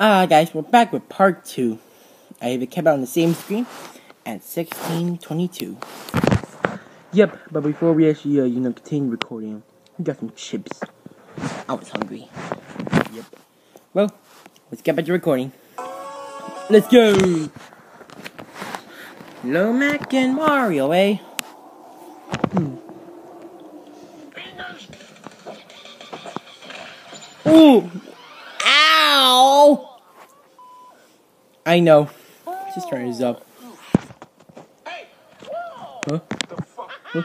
Ah, uh, guys, we're back with part two. I have it kept on the same screen at 1622. Yep, but before we actually, uh, you know, continue recording, we got some chips. I was hungry. Yep. Well, let's get back to recording. Let's go! Lomac and Mario, eh? Hmm. Ooh! Ow! I know. Just turn this up. Huh? huh?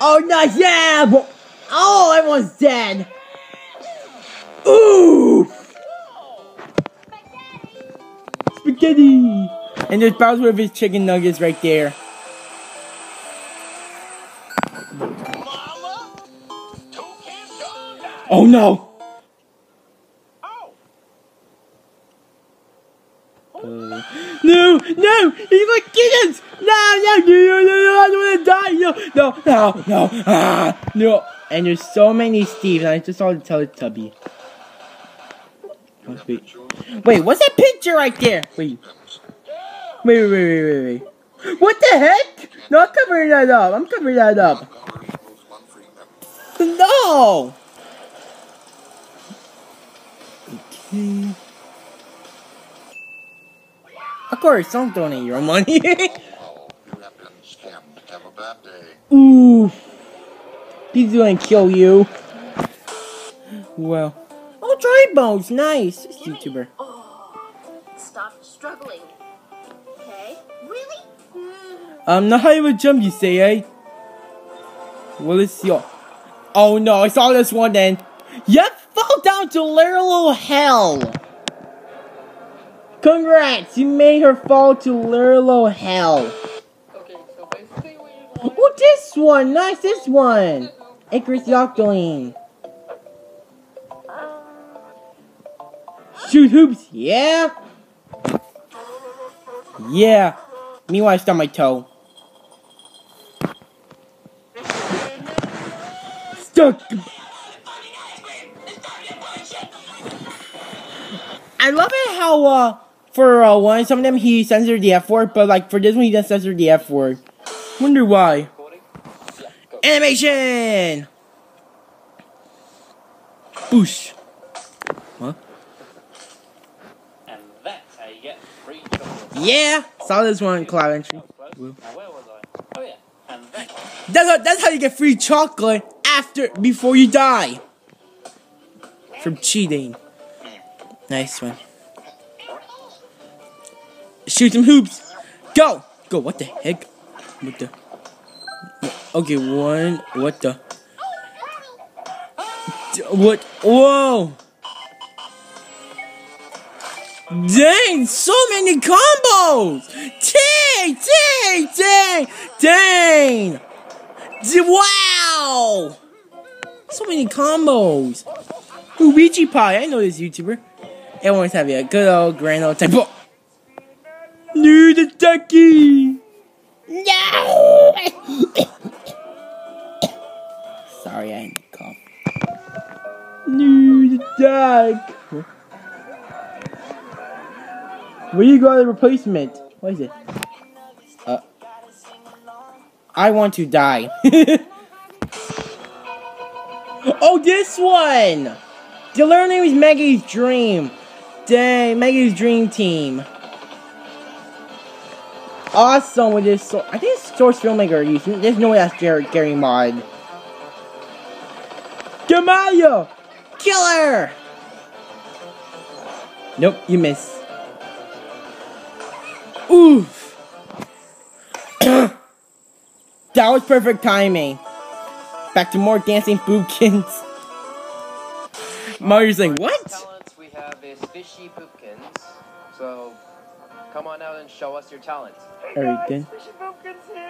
Oh, nice! Yeah! Oh, everyone's dead! Ooh! Spaghetti! And there's Bowser with his chicken nuggets right there. Oh no! Uh, no, no, he's like kittens! No, no, no, no, no, I don't want to die! No, no, no, no, ah, no. And there's so many Steves, I just saw the Teletubby. Wait. wait, what's that picture right there? Wait. Wait, wait, wait, wait, wait. What the heck? No, I'm covering that up. I'm covering that up. No! Okay. Of course, don't donate your money. Ooh. He's gonna kill you. Well. Oh, dry bones. Nice. This YouTuber. Oh, stop struggling. Okay? Really? Um, not how you would jump, you say, eh? Well, let's see. Oh no, I saw this one then. Yep, fall down to literal hell. Congrats, you made her fall to literal hell. Okay, so basically what you want... Oh, this one, nice, this one. Icarus Yoctoline. Shoot hoops, yeah? Yeah. Meanwhile, I stub my toe. Stuck. I love it how, uh, for uh, one, some of them he censored the F word, but like for this one he doesn't censor the F word. Wonder why. Animation! Boosh. Chocolate. Yeah! Saw this one, cloud entry. That's that's how you get free chocolate after, before you die. From cheating. Nice one. Shoot some hoops. Go! Go, what the heck? What the? Okay, one, what the? What? Whoa! Dang, so many combos! Dang, dang, dang, dang! Wow! So many combos! Luigi Pie, I know this YouTuber. Everyone's having a good old grand old time. New the ducky! No! Sorry, I had to cough. New the duck! Where you got a replacement? What is it? Uh, I want to die. oh, this one! The learner name is Maggie's Dream. Dang, Maggie's Dream Team. Awesome with this. So I think it's Source Filmmaker using. There's no way that's Gary, Gary Mod. Gamaya! Killer! Nope, you miss. Oof! that was perfect timing. Back to more dancing Boopkins. Mario's like, what? Talents we have is Fishy Boopkins. So come on out and show us your talent. Hey Everything.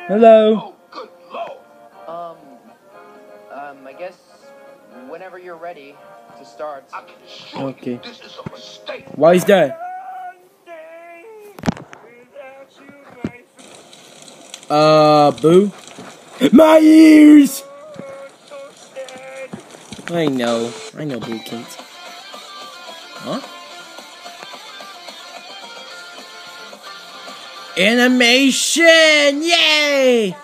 Hello. Oh, good lord. Um, um, I guess whenever you're ready to start. I can assure Okay. you this is a mistake. Why is that? Uh, boo. My ears! I know. I know Boopkins. Huh? Animation! Yay!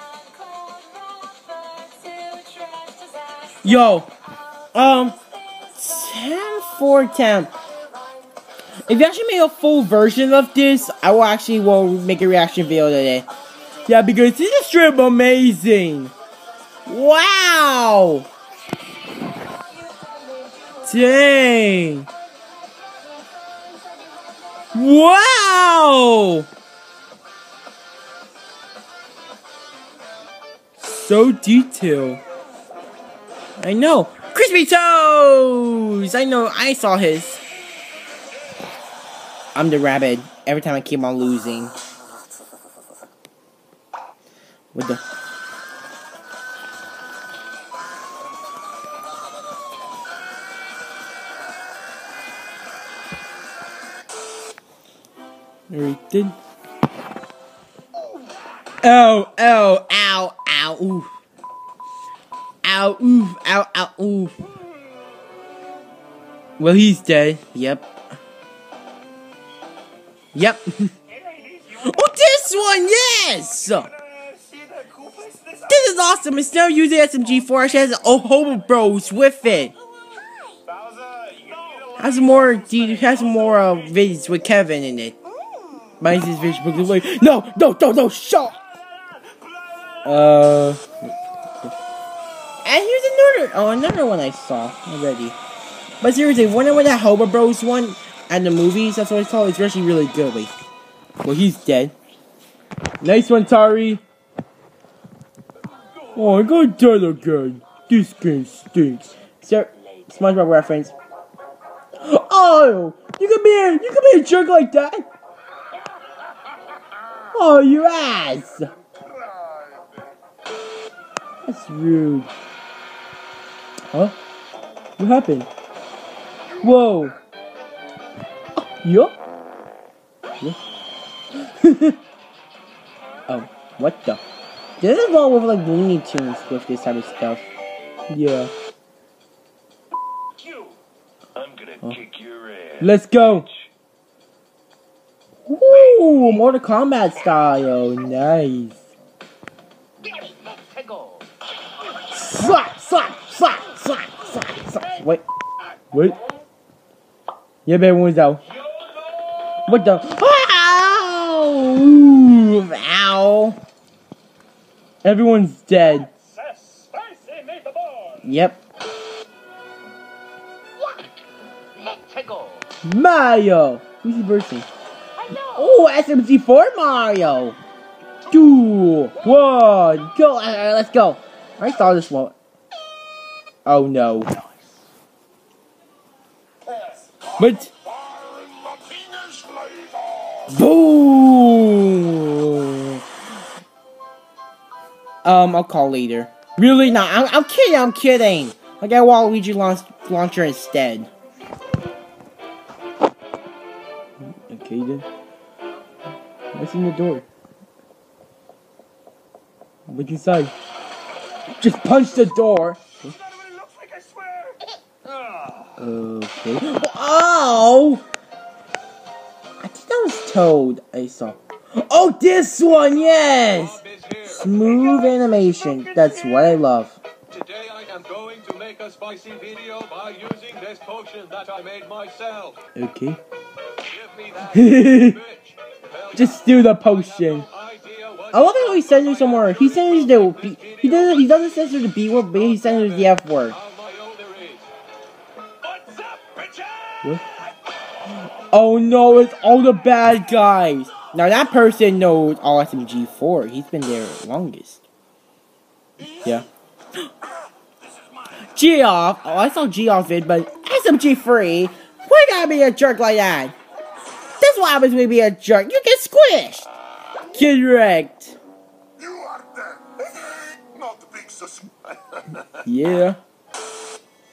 Yo, um, 10 for 10. If you actually make a full version of this, I will actually will make a reaction video today. Yeah, because this is straight amazing. Wow! Dang! Wow! So detailed. I know. Crispy Toes! I know, I saw his. I'm the rabbit. Every time I keep on losing. What the? Ow, ow, ow, oof. Ow, ooh, ow, ow, ooh. Well, he's dead. Yep. Yep. oh, this one, yes! This is awesome. It's now using SMG4. She has a Hobo Bros with it. Has more, has more uh, vids with Kevin in it. Mine's his away. No, no, no, no, shut. Uh. And here's another, oh, another one I saw already. But seriously, when I went that Hobo Bros one at the movies, that's what it's called. It's actually really good. Wait. Well, he's dead. Nice one, Tari. Oh, I got dead again. This game stinks. Sir, SpongeBob reference. Oh, you can be a, you can be a jerk like that. Oh, you ass. Rude. Huh? What happened? Whoa. Yeah? Yeah. oh, what the? This is all over like Looney Tunes with this type of stuff. Yeah. I'm gonna Oh. kick your ass. Let's go. Ooh, Mortal Kombat style. Nice. Slap, slap, slap, slap, slap, slap. Wait. Wait. Yeah, baby, one's out. What the? Ow! Ooh, Ow. Everyone's dead. Yep. Mario! Who's he versing? Oh, SMG4 Mario! Two, one, go! Uh, let's go. I saw this one. Oh no. But. Boom! Um, I'll call later. Really not. I'm, I'm kidding. I'm kidding. I got Waluigi launch, launcher instead. Okay then. What's in the door? What's inside? Just punch the door. Okay. Oh! I think that was Toad I saw. Oh, this one, yes! Smooth animation. That's what I love. Today I am going to make a spicy video by using this potion that I made myself. Okay. Give me that, Just do the potion. I love how he censors somewhere. He censors the B. He doesn't. He doesn't censor the B word, but he censors the F word. What? Oh no! It's all the bad guys. Now that person knows all SMG4. He's been there longest. Yeah. Geoff. Oh, I saw Geoff vid, but SMG3. Why gotta be a jerk like that? That's what happens when you be a jerk. You get squished. Correct. You are dead. Not the big. Yeah.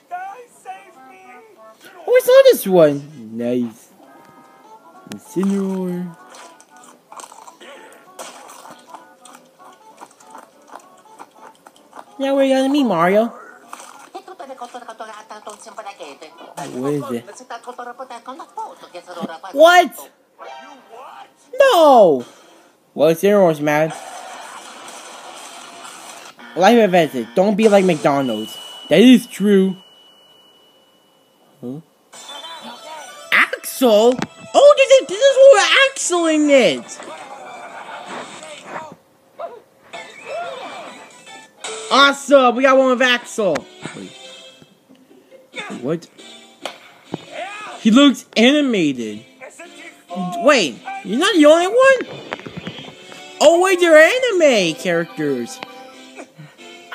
Guys, save me. Oh, I saw this one. Nice. Incineroar. Yeah, where are you gonna meet Mario? What is it? What? No! Well, it's everyone's mad. Life is don't be like McDonald's. That is true. Huh? Axel? Oh, this is, this is what we're axling it! Awesome! We got one with Axel! Wait. What? He looks animated. Wait, you're not the only one? Oh wait, they're anime characters.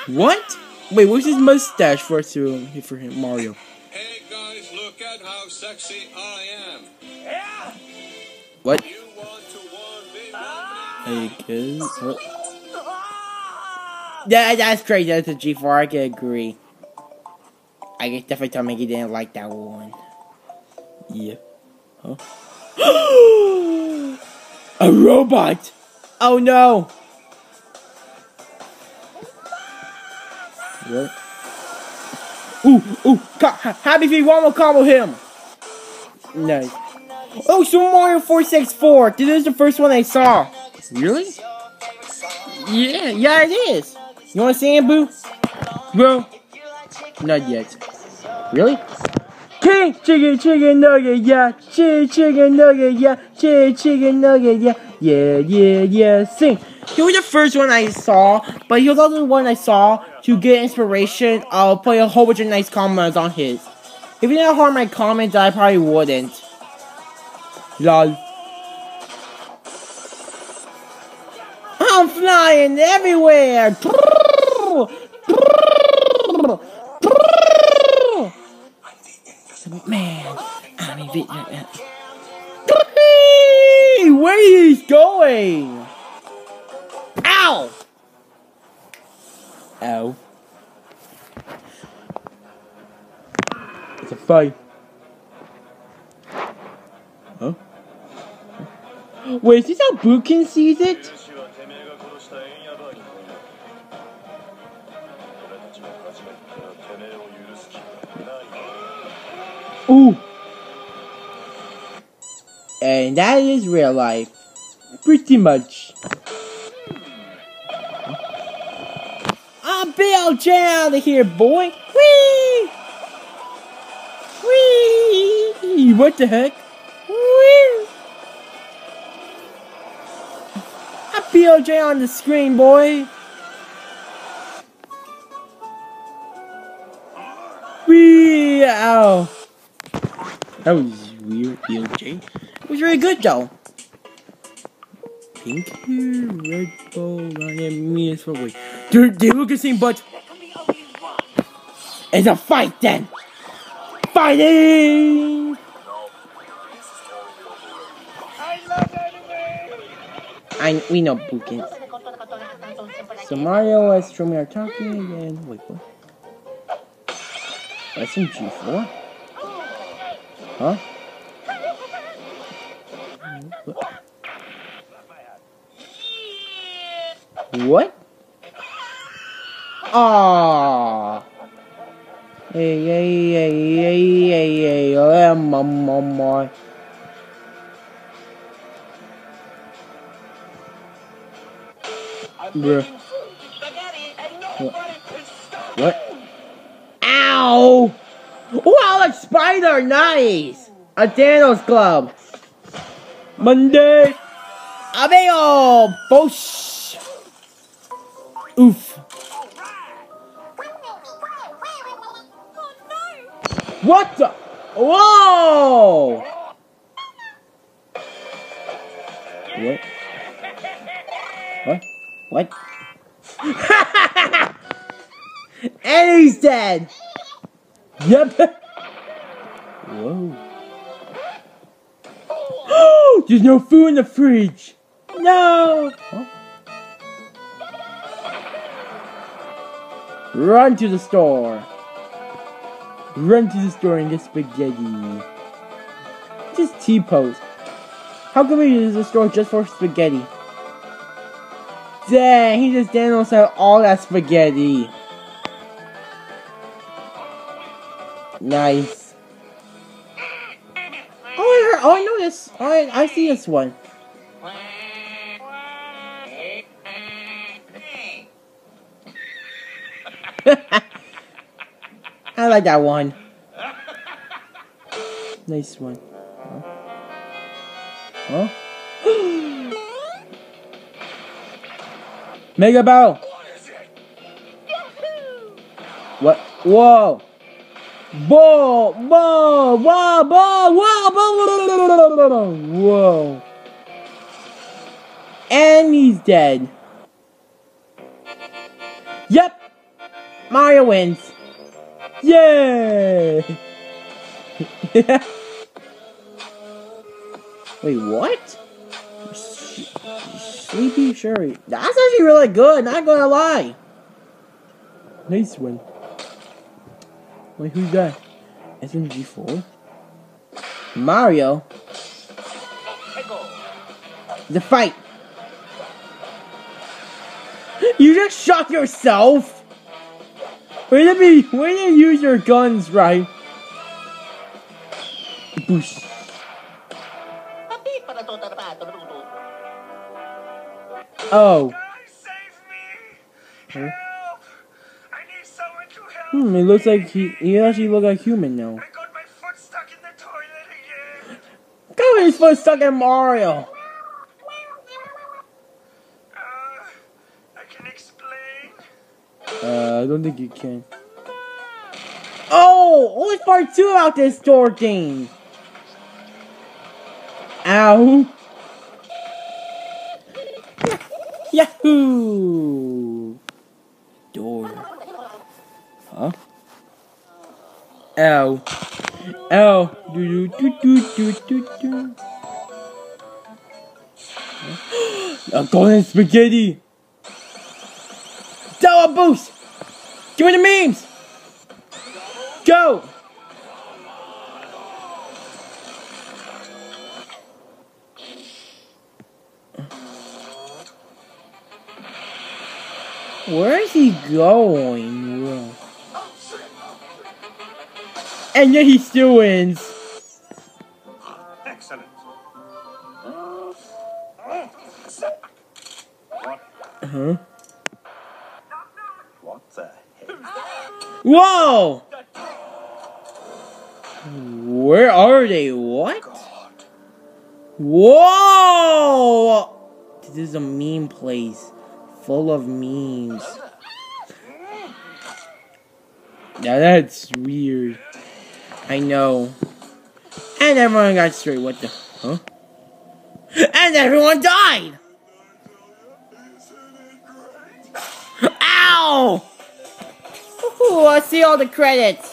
What? Wait, what's his mustache for to for him, Mario? Hey guys, look at how sexy I am. Yeah. What? You want to big I guess. What? Yeah, that's crazy. That's a G4. I can agree. I guess definitely tell me he didn't like that one. Yeah. Huh? a robot! Oh no! What? Ooh, ooh, happy feet, one will combo him! Nice. Oh, Super Mario 464! This is the first one I saw. Really? Yeah, yeah, it is. You wanna see it, Boo? Bro? Not yet. Really? King chicken chicken nugget, yeah. Chicken chicken nugget, yeah. Chicken chicken nugget, yeah. Yeah, yeah, yeah. Sing. He was the first one I saw, but he was also the one I saw to get inspiration. I'll put a whole bunch of nice comments on his. If you didn't harm my comments, I probably wouldn't. Lol. I'm flying everywhere. Man, I'm invisible where he's going! Ow! Ow. It's a fight. Huh? Wait, is this how Bukin sees it? Ooh! And that is real life. Pretty much. I'm Bill J out of here, boy. Whee! Whee! What the heck? Whee! I'm BLJ on the screen, boy. Whee! Ow. That was weird. It was really good though. Pink hair, red bow, running me as well. Wait, they they look the same, but it's a fight then. Fighting. I we know Bukin. So Mario and Stromy are talking and wait what? That's in G4? Huh? What? Ah. Hey, hey, hey, hey, hey, hey, oh, mom, mom, mom. Bruh. What? What? Ow! Wow, like spider, nice! A Thanos glove. Monday. Aveo, Bosh! Oof. What the? Whoa! What? What? What? and he's dead! Yep. Whoa. There's no food in the fridge! No! Huh? Run to the store! Run to the store and get spaghetti. Just T-pose. How come we use the store just for spaghetti? Dang, he just didn't outside all that spaghetti. Nice. I I see this one. I like that one. Nice one. Huh? huh? Mega Bell! What? Whoa! Whoa! Whoa! Whoa! Whoa! Whoa! Whoa! And he's dead. Yep! Mario wins. Yay! Wait, what? Sleepy Sherry. That's actually really good, not gonna lie. Nice one. Wait, who's that? SMG4? Mario? The fight! You just shot yourself! Way to be, way to use your guns right. Boosh. Oh. Guys, save me! Huh? Hmm, it looks like he, he actually look like human now. I got my foot stuck in the toilet again. Got his foot stuck in Mario. Uh, I can explain. Uh, I don't think you can. Oh, it's part two about this door game. Ow. Yahoo! Door. Huh? Ow. Ow. Do do do do do do. A golden spaghetti. Dollar boost. Give me the memes. Go. Where is he going? And yet he still wins. Excellent. Huh? What the heck? Whoa! Where are they? What? Whoa! This is a meme place full of memes. Yeah, that's weird. I know. And everyone got straight. What the? Huh? And everyone died! Ow! Ooh, I see all the credits.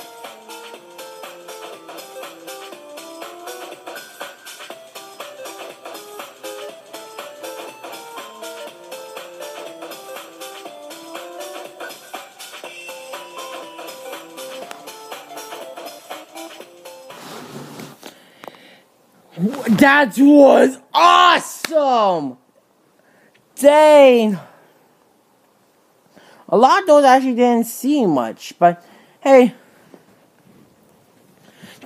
That was awesome! Dang! A lot of those actually didn't see much, but hey.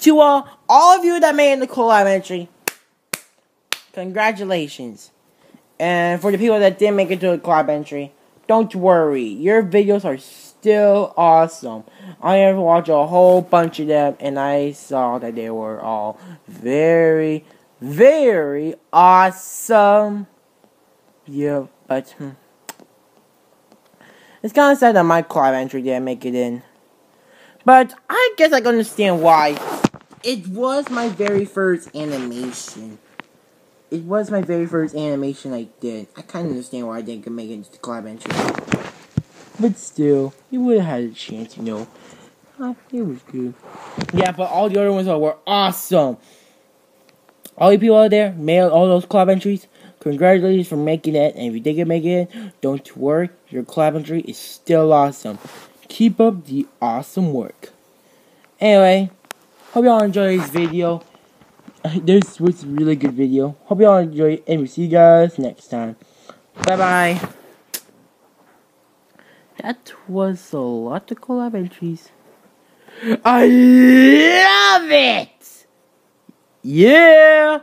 To uh, all of you that made the collab entry, congratulations. And for the people that didn't make it to the collab entry, don't worry. Your videos are still awesome. I have watched a whole bunch of them, and I saw that they were all very, very awesome. Yeah, but... Hmm. It's kind of sad that my collab entry didn't make it in. But I guess I can understand why. It was my very first animation. It was my very first animation I did. I kind of understand why I didn't make it into the collab entry. But still, you would have had a chance, you know. Uh, it was good. Yeah, but all the other ones were awesome. All you people out there mail all those club entries. Congratulations for making it, and if you didn't make it, don't worry, your club entry is still awesome. Keep up the awesome work. Anyway, hope y'all enjoy this video. This was a really good video. Hope y'all enjoy it, and we'll see you guys next time. Bye bye. That was a lot of collab entries. I love it! Yeah!